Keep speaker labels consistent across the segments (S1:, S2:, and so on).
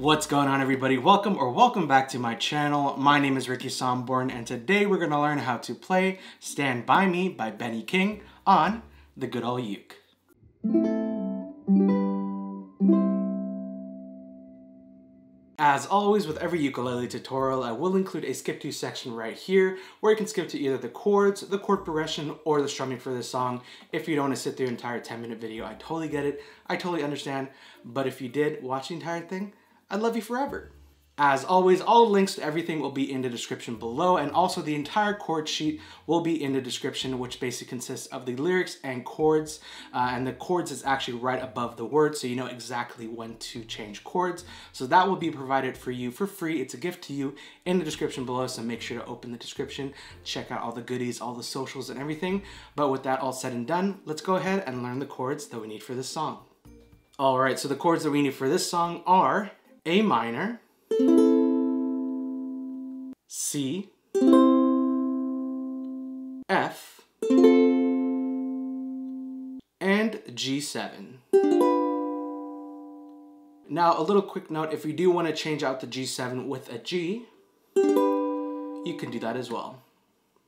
S1: What's going on everybody? Welcome or welcome back to my channel. My name is Ricky Somborn and today we're going to learn how to play Stand By Me by Benny King on the good old uke. As always with every ukulele tutorial, I will include a skip to section right here where you can skip to either the chords, the chord progression, or the strumming for this song. If you don't want to sit through an entire 10 minute video, I totally get it. I totally understand. But if you did watch the entire thing, I'd love you forever. As always, all links to everything will be in the description below, and also the entire chord sheet will be in the description, which basically consists of the lyrics and chords. Uh, and the chords is actually right above the words, so you know exactly when to change chords. So that will be provided for you for free. It's a gift to you in the description below, so make sure to open the description, check out all the goodies, all the socials and everything. But with that all said and done, let's go ahead and learn the chords that we need for this song. All right, so the chords that we need for this song are A minor, C, F, and G7. Now, a little quick note, if you do want to change out the G7 with a G, you can do that as well.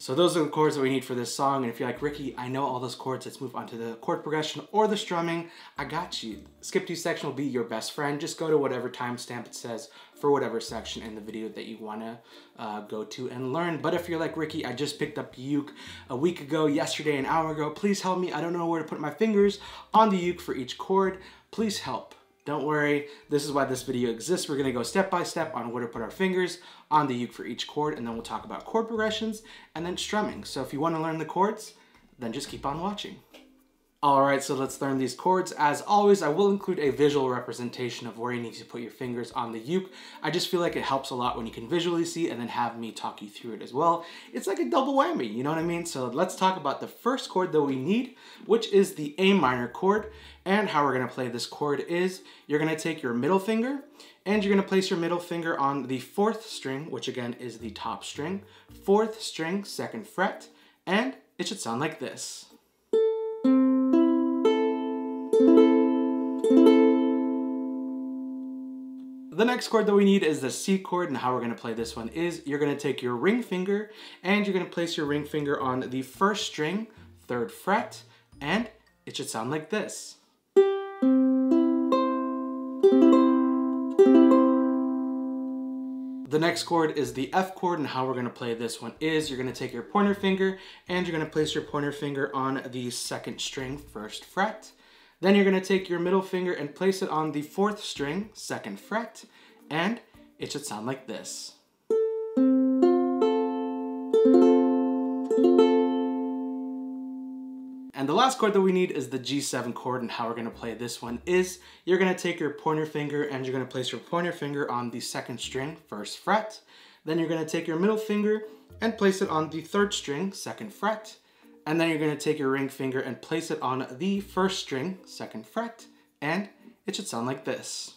S1: So those are the chords that we need for this song. And if you're like, Ricky, I know all those chords, let's move on to the chord progression or the strumming. I got you. Skip to section will be your best friend. Just go to whatever timestamp it says for whatever section in the video that you wanna uh, go to and learn. But if you're like, Ricky, I just picked up uke a week ago, yesterday, an hour ago, please help me. I don't know where to put my fingers on the uke for each chord. Please help. Don't worry, this is why this video exists. We're gonna go step by step on where to put our fingers on the uke for each chord, and then we'll talk about chord progressions and then strumming. So if you wanna learn the chords, then just keep on watching. All right, so let's learn these chords. As always, I will include a visual representation of where you need to put your fingers on the uke. I just feel like it helps a lot when you can visually see and then have me talk you through it as well. It's like a double whammy, you know what I mean? So let's talk about the first chord that we need, which is the A minor chord. And how we're gonna play this chord is, you're gonna take your middle finger and you're gonna place your middle finger on the fourth string, which again is the top string, fourth string, second fret, and it should sound like this. The next chord that we need is the C chord and how we're gonna play this one is you're gonna take your ring finger and you're gonna place your ring finger on the first string, third fret, and it should sound like this. The next chord is the F chord and how we're gonna play this one is you're gonna take your pointer finger and you're gonna place your pointer finger on the second string, first fret, then you're gonna take your middle finger and place it on the fourth string, second fret, and it should sound like this. And the last chord that we need is the G7 chord and how we're gonna play this one is you're gonna take your pointer finger and you're gonna place your pointer finger on the second string, first fret. Then you're gonna take your middle finger and place it on the third string, second fret. And then you're gonna take your ring finger and place it on the first string, second fret, and it should sound like this.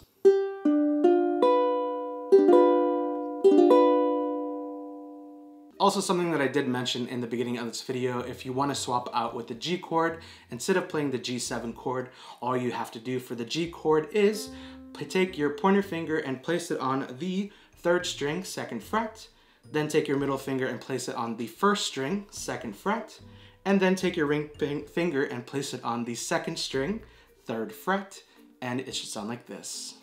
S1: Also something that I did mention in the beginning of this video, if you want to swap out with the G chord, instead of playing the G7 chord, all you have to do for the G chord is take your pointer finger and place it on the third string, second fret, then take your middle finger and place it on the first string, second fret, and then take your ring finger and place it on the second string, third fret, and it should sound like this.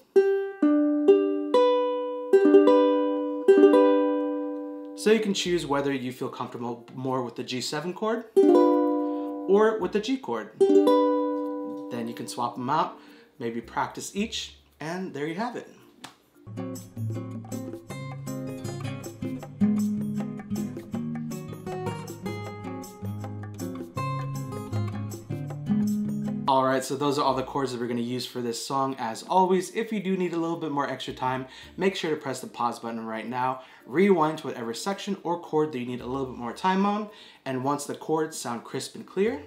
S1: So you can choose whether you feel comfortable more with the G7 chord or with the G chord. Then you can swap them out, maybe practice each, and there you have it. All right, so those are all the chords that we're gonna use for this song. As always, if you do need a little bit more extra time, make sure to press the pause button right now, rewind to whatever section or chord that you need a little bit more time on, and once the chords sound crisp and clear,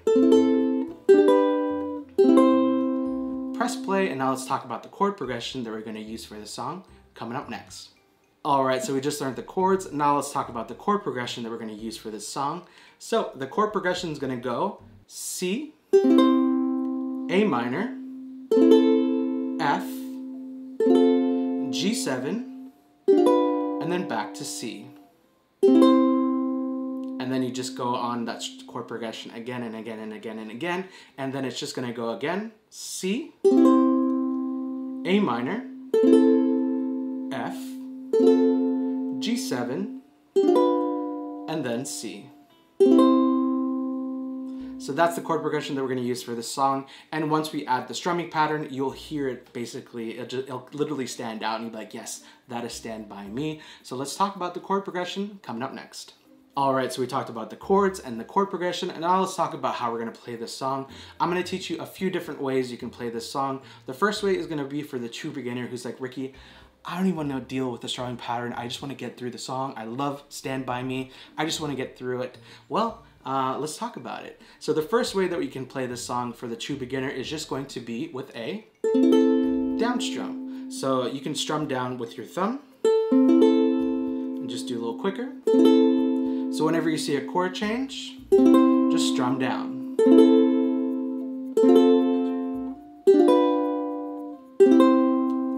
S1: press play, and now let's talk about the chord progression that we're gonna use for this song coming up next. All right, so we just learned the chords. Now let's talk about the chord progression that we're gonna use for this song. So the chord progression is gonna go C, a minor, F, G7, G7, and then back to C. And then you just go on that chord progression again and again and again and again. And then it's just gonna go again, C, A minor, F, G7, and then C. So that's the chord progression that we're going to use for this song. And once we add the strumming pattern, you'll hear it basically, it'll, just, it'll literally stand out and you'll be like, yes, that is Stand By Me. So let's talk about the chord progression coming up next. All right, so we talked about the chords and the chord progression, and now let's talk about how we're gonna play this song. I'm gonna teach you a few different ways you can play this song. The first way is gonna be for the true beginner who's like, Ricky, I don't even want to deal with the strumming pattern. I just want to get through the song. I love Stand By Me. I just want to get through it. Well, uh, let's talk about it. So the first way that we can play this song for the true beginner is just going to be with a down strum. So you can strum down with your thumb and just do a little quicker. So whenever you see a chord change, just strum down.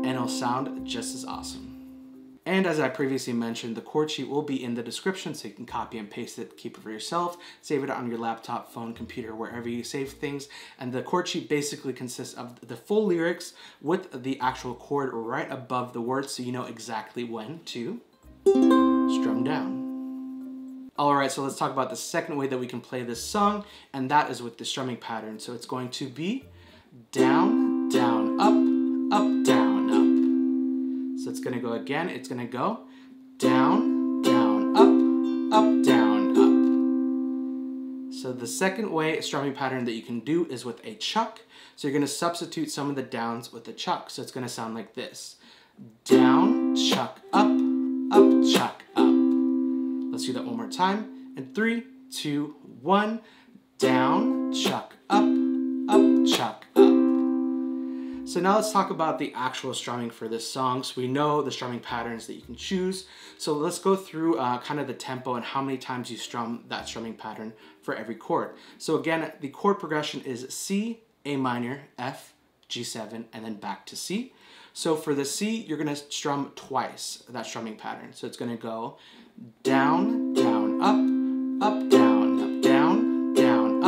S1: And it'll sound just as awesome. As I previously mentioned, the chord sheet will be in the description so you can copy and paste it, keep it for yourself, save it on your laptop, phone, computer, wherever you save things. And the chord sheet basically consists of the full lyrics with the actual chord right above the words so you know exactly when to strum down. All right, so let's talk about the second way that we can play this song, and that is with the strumming pattern. So it's going to be down, it's gonna go again, it's gonna go down, down, up, up, down, up. So the second way strumming pattern that you can do is with a chuck. So you're gonna substitute some of the downs with the chuck. So it's gonna sound like this. Down, chuck, up, up, chuck, up. Let's do that one more time. And three, two, one. Down, chuck, up, up, chuck, so now let's talk about the actual strumming for this song. So we know the strumming patterns that you can choose. So let's go through uh, kind of the tempo and how many times you strum that strumming pattern for every chord. So again, the chord progression is C, A minor, F, G7, and then back to C. So for the C, you're gonna strum twice that strumming pattern. So it's gonna go down, down, up, up, down, up, down, down,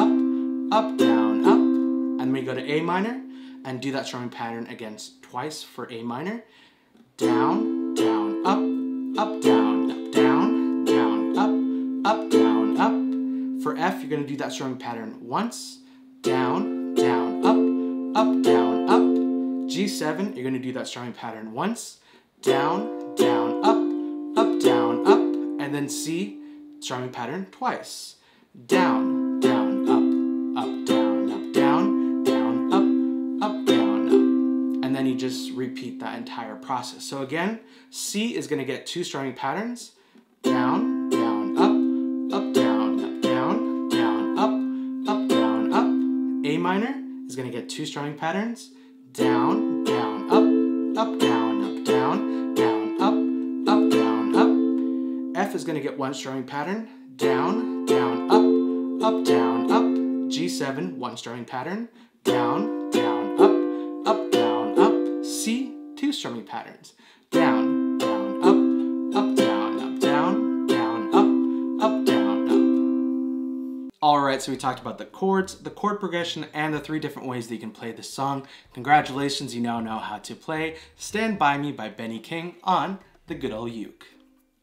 S1: up, up, down, up. And we go to A minor, and do that strumming pattern again twice for A minor. Down, down, up, up, down, up, down, down, up, up, down, up. For F, you're gonna do that strumming pattern once, down, down, up, up, down, up. G7, you're gonna do that strumming pattern once, down, down, up, up, down, up. And then C, strumming pattern twice, down, then you just repeat that entire process. So again, C is going to get two strumming patterns, down, down, up, up, down, up, down, down, up, up, down, up. A minor is going to get two strumming patterns, down, down, up, up, down, up, down, down, up, up, down, up. F is going to get one strumming pattern, down, down, up, up, down, up. G7, one strumming pattern, down, two strumming patterns. Down, down, up, up, down, up, down, down, up, up, down, up. Alright, so we talked about the chords, the chord progression, and the three different ways that you can play this song. Congratulations, you now know how to play Stand By Me by Benny King on the good old uke.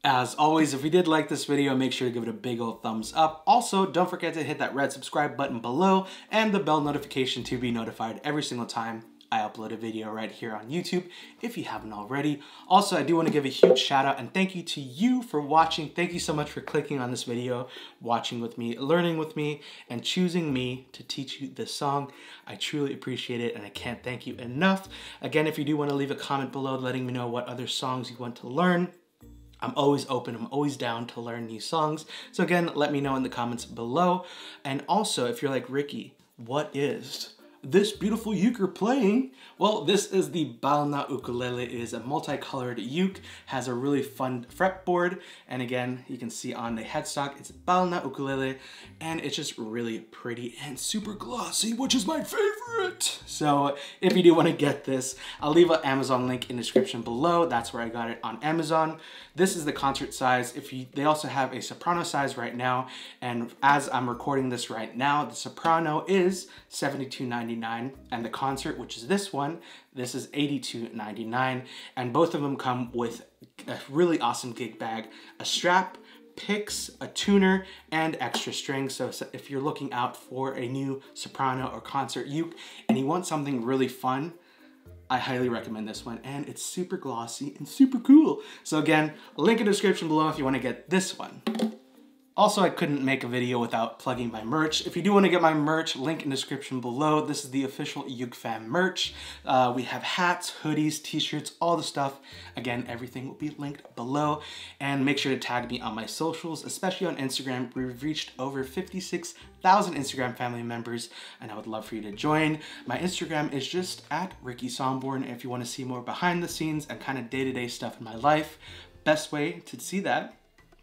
S1: As always, if you did like this video, make sure to give it a big old thumbs up. Also, don't forget to hit that red subscribe button below and the bell notification to be notified every single time I upload a video right here on YouTube if you haven't already. Also, I do want to give a huge shout out and thank you to you for watching. Thank you so much for clicking on this video, watching with me, learning with me, and choosing me to teach you this song. I truly appreciate it and I can't thank you enough. Again, if you do want to leave a comment below letting me know what other songs you want to learn, I'm always open, I'm always down to learn new songs. So again, let me know in the comments below. And also, if you're like, Ricky, what is this beautiful uke playing? Well, this is the Balnna ukulele. It is a multicolored uke, has a really fun fretboard, and again, you can see on the headstock, it's Balnna ukulele, and it's just really pretty and super glossy, which is my favorite. So if you do want to get this, I'll leave an Amazon link in the description below. That's where I got it on Amazon. This is the concert size. If you, They also have a soprano size right now. And as I'm recording this right now, the soprano is $72.99 and the concert, which is this one, this is $82.99. And both of them come with a really awesome gig bag, a strap, picks, a tuner, and extra strings. So if you're looking out for a new soprano or concert uke and you want something really fun, I highly recommend this one and it's super glossy and super cool. So again, link in the description below if you wanna get this one. Also, I couldn't make a video without plugging my merch. If you do want to get my merch, link in description below. This is the official Fam merch. Uh, we have hats, hoodies, t-shirts, all the stuff. Again, everything will be linked below. And make sure to tag me on my socials, especially on Instagram. We've reached over 56,000 Instagram family members, and I would love for you to join. My Instagram is just at Ricky Somborn. If you want to see more behind the scenes and kind of day-to-day -day stuff in my life, best way to see that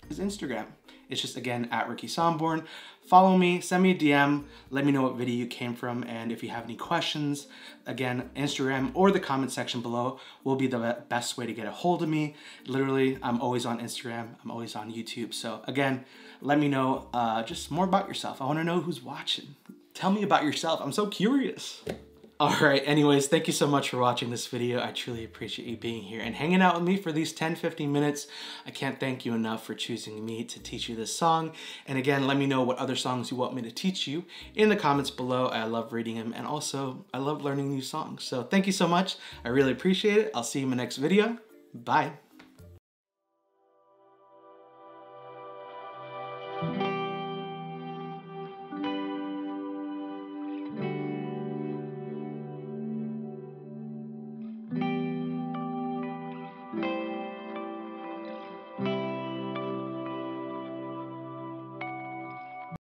S1: is Instagram. It's just again at Ricky Somborn. Follow me, send me a DM, let me know what video you came from, and if you have any questions, again, Instagram or the comment section below will be the best way to get a hold of me. Literally, I'm always on Instagram, I'm always on YouTube. So again, let me know uh, just more about yourself. I wanna know who's watching. Tell me about yourself, I'm so curious. Alright, anyways, thank you so much for watching this video. I truly appreciate you being here and hanging out with me for these 10-15 minutes. I can't thank you enough for choosing me to teach you this song. And again, let me know what other songs you want me to teach you in the comments below. I love reading them and also I love learning new songs. So thank you so much. I really appreciate it. I'll see you in my next video. Bye.